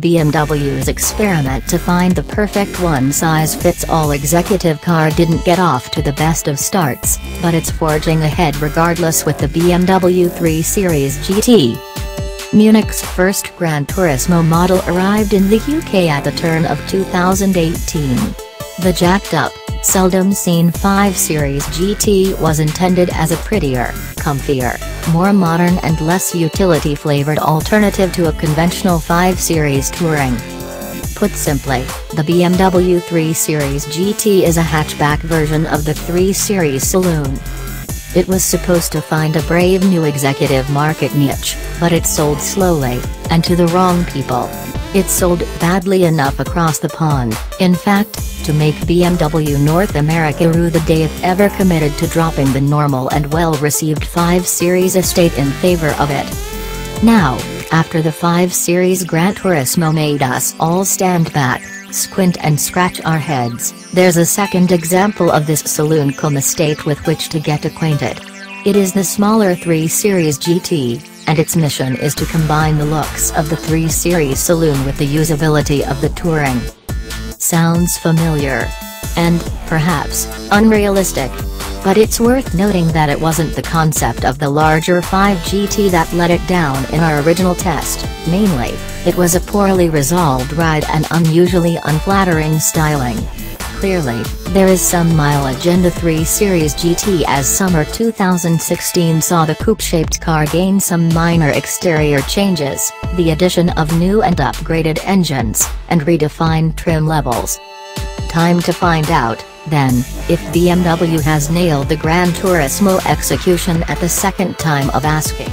BMW's experiment to find the perfect one-size-fits-all executive car didn't get off to the best of starts, but it's forging ahead regardless with the BMW 3 Series GT. Munich's first Gran Turismo model arrived in the UK at the turn of 2018. The jacked-up, seldom seen 5 Series GT was intended as a prettier, comfier, more modern and less utility-flavored alternative to a conventional 5 Series Touring. Put simply, the BMW 3 Series GT is a hatchback version of the 3 Series Saloon. It was supposed to find a brave new executive market niche, but it sold slowly, and to the wrong people. It sold badly enough across the pond, in fact, to make BMW North America rue the day it ever committed to dropping the normal and well-received 5 Series estate in favor of it. Now, after the 5 Series Gran Turismo made us all stand back, squint and scratch our heads, there's a second example of this saloon cum estate with which to get acquainted. It is the smaller 3 Series GT, and its mission is to combine the looks of the 3 Series saloon with the usability of the Touring. Sounds familiar. And, perhaps, unrealistic. But it's worth noting that it wasn't the concept of the larger 5 GT that let it down in our original test, mainly, it was a poorly resolved ride and unusually unflattering styling. Clearly, there is some mileage in the 3 Series GT as summer 2016 saw the coupe-shaped car gain some minor exterior changes, the addition of new and upgraded engines, and redefined trim levels. Time to find out, then, if BMW has nailed the Gran Turismo execution at the second time of asking.